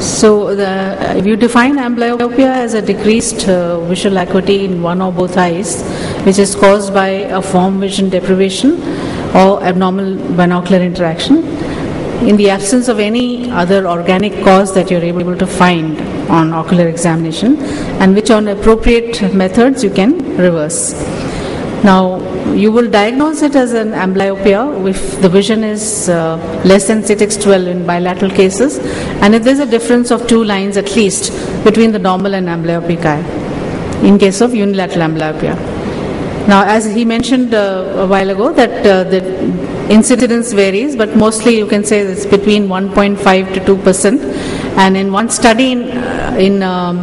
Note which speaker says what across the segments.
Speaker 1: So, the, if you define amblyopia as a decreased uh, visual acuity in one or both eyes, which is caused by a form vision deprivation or abnormal binocular interaction, in the absence of any other organic cause that you're able to find on ocular examination, and which on appropriate methods you can reverse. Now, you will diagnose it as an amblyopia if the vision is uh, less than 6/12 in bilateral cases, and if there's a difference of two lines at least between the normal and amblyopic eye, in case of unilateral amblyopia. Now, as he mentioned uh, a while ago, that uh, the incidence varies, but mostly you can say it's between 1.5 to 2 percent. And in one study in, uh, in um,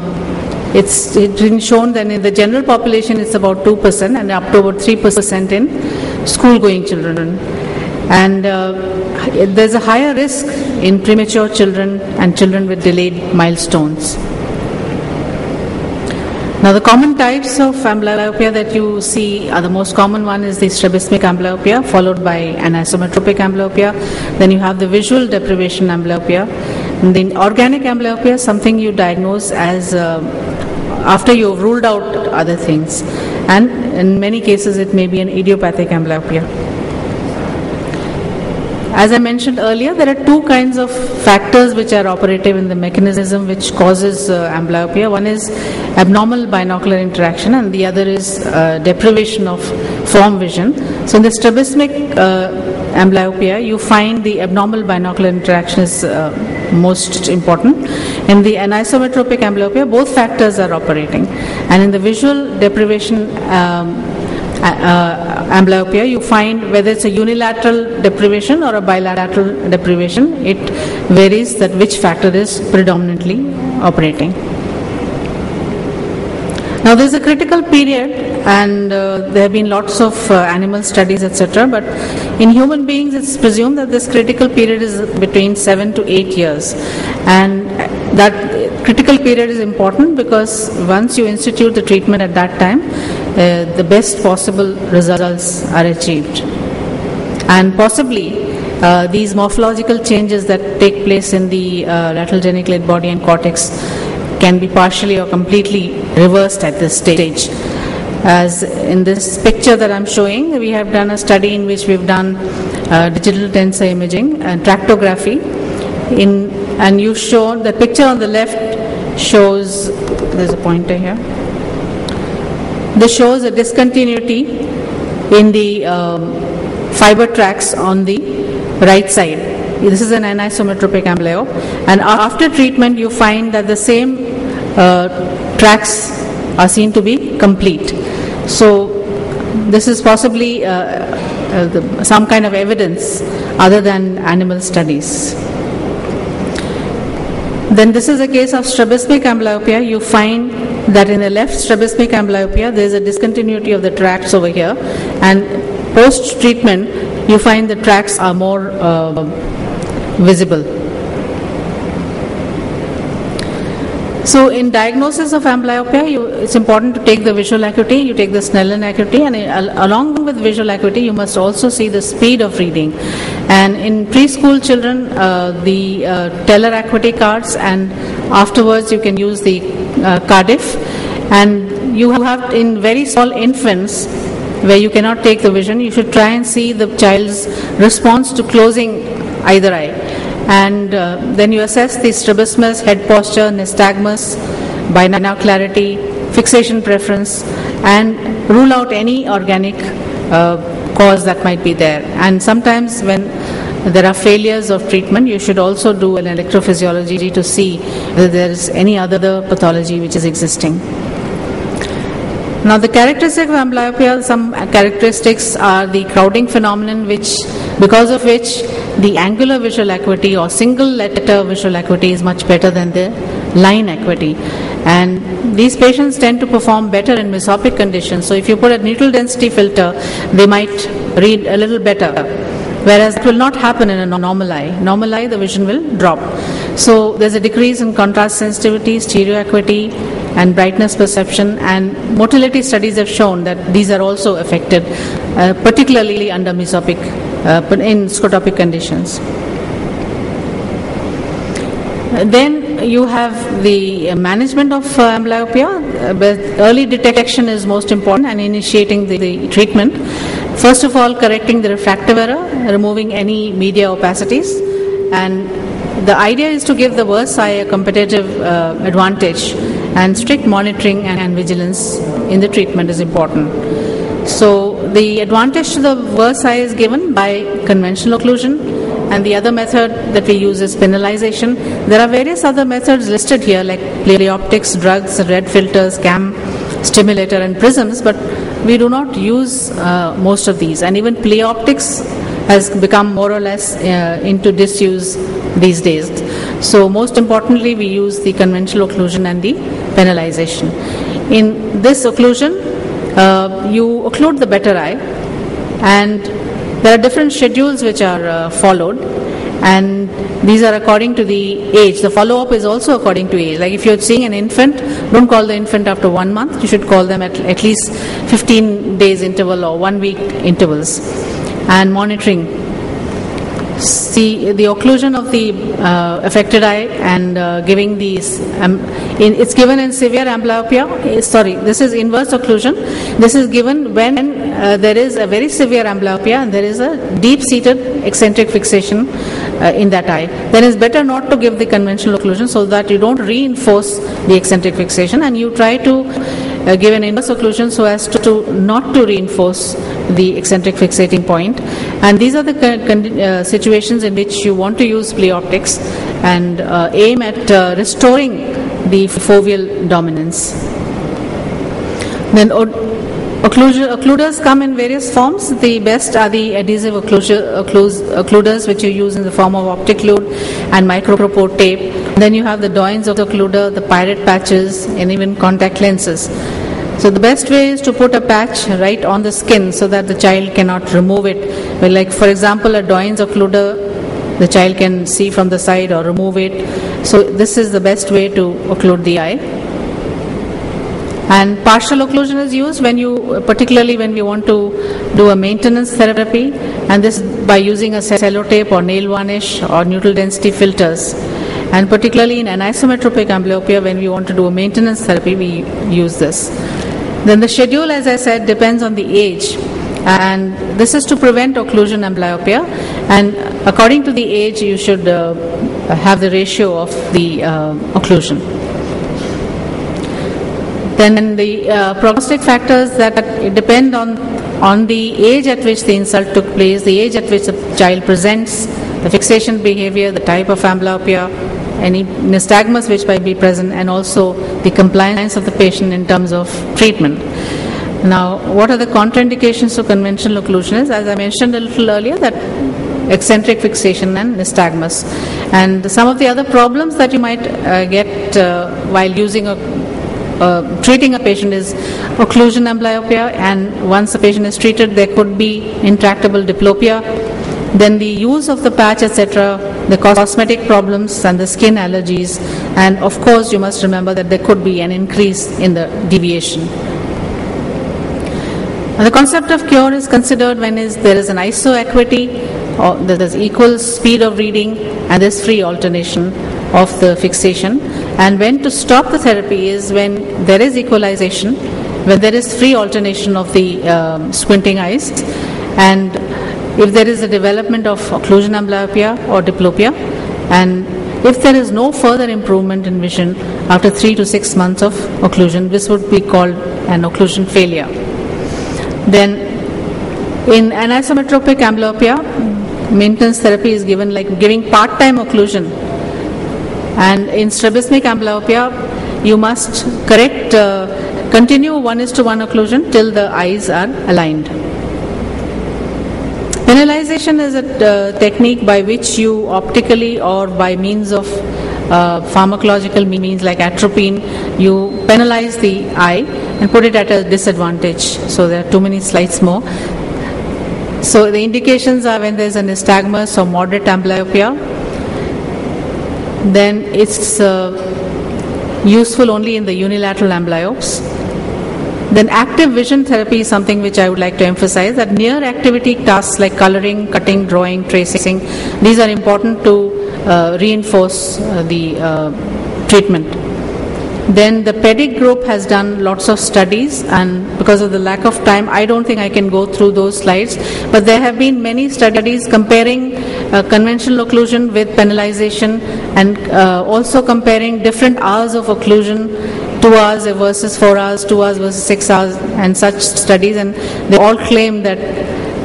Speaker 1: it's, it's been shown that in the general population it's about 2% and up to about 3% in school going children. And uh, there's a higher risk in premature children and children with delayed milestones. Now, the common types of amblyopia that you see are the most common one is the strabismic amblyopia, followed by anisometropic amblyopia. Then you have the visual deprivation amblyopia. And the organic amblyopia something you diagnose as uh, after you've ruled out other things. And in many cases, it may be an idiopathic amblyopia. As I mentioned earlier, there are two kinds of factors which are operative in the mechanism which causes uh, amblyopia. One is abnormal binocular interaction, and the other is uh, deprivation of form vision. So, in the strabismic uh, amblyopia, you find the abnormal binocular interaction is uh, most important. In the anisometropic amblyopia, both factors are operating, and in the visual deprivation. Um, uh, amblyopia, you find whether it's a unilateral deprivation or a bilateral deprivation, it varies that which factor is predominantly operating. Now, there's a critical period, and uh, there have been lots of uh, animal studies, etc. But in human beings, it's presumed that this critical period is between seven to eight years, and that critical period is important because once you institute the treatment at that time, uh, the best possible results are achieved. And possibly uh, these morphological changes that take place in the uh, lateral geniculate body and cortex can be partially or completely reversed at this stage. As in this picture that I'm showing, we have done a study in which we've done uh, diffusion tensor imaging and tractography. In and you show the picture on the left shows there's a pointer here this shows a discontinuity in the um, fiber tracks on the right side. This is an anisometropic amblyo, and after treatment, you find that the same uh, tracks are seen to be complete. So, this is possibly uh, uh, the, some kind of evidence other than animal studies. Then, this is a case of strabismic amblyopia. You find that in the left strabismic amblyopia there is a discontinuity of the tracts over here and post treatment you find the tracts are more uh, visible so in diagnosis of amblyopia you, it's important to take the visual acuity you take the snellen acuity and uh, along with visual acuity you must also see the speed of reading and in preschool children uh, the uh, teller acuity cards and afterwards you can use the uh, Cardiff, and you have in very small infants where you cannot take the vision, you should try and see the child's response to closing either eye. And uh, then you assess the strabismus, head posture, nystagmus, binocularity, fixation preference, and rule out any organic uh, cause that might be there. And sometimes when there are failures of treatment, you should also do an electrophysiology to see whether there is any other pathology which is existing. Now, the characteristics of amblyopia, some characteristics are the crowding phenomenon, which because of which the angular visual acuity or single letter visual acuity is much better than the line acuity. And these patients tend to perform better in mesopic conditions. So, if you put a neutral density filter, they might read a little better whereas it will not happen in a normal eye. Normal eye, the vision will drop. So there's a decrease in contrast sensitivity, stereo acuity, and brightness perception, and motility studies have shown that these are also affected, uh, particularly under mesopic, in scotopic conditions. Then you have the uh, management of uh, amblyopia. Uh, but early detection is most important and initiating the, the treatment. First of all, correcting the refractive error, removing any media opacities, and the idea is to give the worst eye a competitive uh, advantage, and strict monitoring and, and vigilance in the treatment is important. So the advantage to the worst eye is given by conventional occlusion, and the other method that we use is penalization. There are various other methods listed here, like optics, drugs, red filters, cam stimulator, and prisms, but we do not use uh, most of these. And even optics has become more or less uh, into disuse these days. So, most importantly, we use the conventional occlusion and the penalization. In this occlusion, uh, you occlude the better eye, and there are different schedules which are uh, followed, and these are according to the age. The follow up is also according to age. Like if you're seeing an infant, don't call the infant after one month, you should call them at, at least 15 days interval or one week intervals. And monitoring see the occlusion of the uh, affected eye and uh, giving these um, in, it's given in severe amblyopia eh, sorry this is inverse occlusion this is given when uh, there is a very severe amblyopia and there is a deep seated eccentric fixation uh, in that eye then it's better not to give the conventional occlusion so that you don't reinforce the eccentric fixation and you try to uh, give an inverse occlusion so as to, to, not to reinforce the eccentric fixating point. And these are the uh, situations in which you want to use optics and uh, aim at uh, restoring the foveal dominance. Then occluders come in various forms. The best are the adhesive occluders, which you use in the form of optic opticlude and micropore tape. Then you have the Doyens of the occluder, the pirate patches, and even contact lenses. So the best way is to put a patch right on the skin so that the child cannot remove it. Well, like for example, a Doyens occluder, the child can see from the side or remove it. So this is the best way to occlude the eye. And partial occlusion is used when you, particularly when we want to do a maintenance therapy, and this by using a sellotape or nail varnish or neutral density filters. And particularly in anisometropic amblyopia, when we want to do a maintenance therapy, we use this. Then the schedule, as I said, depends on the age. And this is to prevent occlusion amblyopia. And according to the age, you should uh, have the ratio of the uh, occlusion. Then the uh, prognostic factors that depend on on the age at which the insult took place, the age at which the child presents, the fixation behavior, the type of amblyopia, any nystagmus which might be present, and also the compliance of the patient in terms of treatment. Now, what are the contraindications to conventional occlusion? As I mentioned a little earlier, that eccentric fixation and nystagmus. And some of the other problems that you might uh, get uh, while using a uh, treating a patient is occlusion amblyopia, and once the patient is treated, there could be intractable diplopia, then the use of the patch, etc., the cosmetic problems and the skin allergies, and of course, you must remember that there could be an increase in the deviation. the concept of cure is considered when is, there is an isoacuity, or there's equal speed of reading, and there's free alternation of the fixation. And when to stop the therapy is when there is equalization, when there is free alternation of the um, squinting eyes, and if there is a development of occlusion amblyopia or diplopia, and if there is no further improvement in vision after three to six months of occlusion, this would be called an occlusion failure. Then, in anisometropic amblyopia, maintenance therapy is given like giving part time occlusion. And in strabismic amblyopia, you must correct, uh, continue one is to one occlusion till the eyes are aligned. Penalization is a uh, technique by which you optically or by means of uh, pharmacological means like atropine, you penalize the eye and put it at a disadvantage. So there are too many slides more. So the indications are when there is a nystagmus or moderate amblyopia, then it's uh, useful only in the unilateral amblyopes then active vision therapy is something which I would like to emphasize that near activity tasks like coloring, cutting, drawing, tracing, these are important to uh, reinforce uh, the uh, treatment. Then the PEDIG group has done lots of studies, and because of the lack of time, I don't think I can go through those slides. But there have been many studies comparing uh, conventional occlusion with penalization and uh, also comparing different hours of occlusion, two hours versus four hours, two hours versus six hours, and such studies. And they all claim that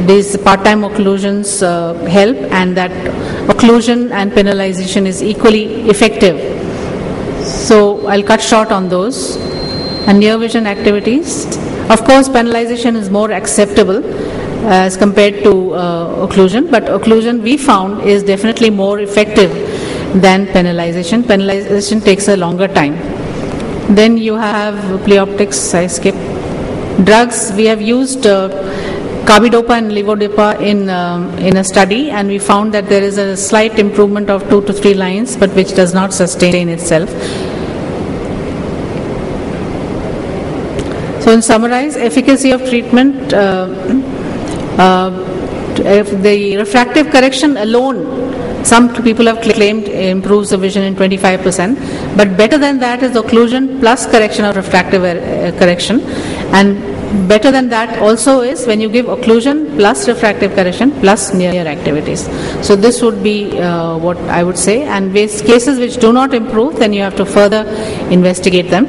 Speaker 1: these part-time occlusions uh, help and that occlusion and penalization is equally effective. So I'll cut short on those. And near vision activities. Of course, penalization is more acceptable as compared to uh, occlusion, but occlusion we found is definitely more effective than penalization. Penalization takes a longer time. Then you have pleoptics, I skip. Drugs, we have used uh, carbidopa and levodopa in, um, in a study and we found that there is a slight improvement of two to three lines but which does not sustain itself. So in summarize, efficacy of treatment, uh, uh, if the refractive correction alone, some people have claimed improves the vision in 25%, but better than that is occlusion plus correction of refractive uh, correction. And better than that also is when you give occlusion plus refractive correction plus near activities. So this would be uh, what I would say. And with cases which do not improve, then you have to further investigate them.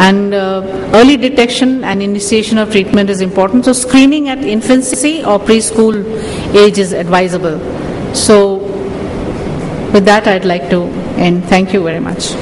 Speaker 1: And uh, early detection and initiation of treatment is important. So screening at infancy or preschool age is advisable. So with that, I'd like to end. Thank you very much.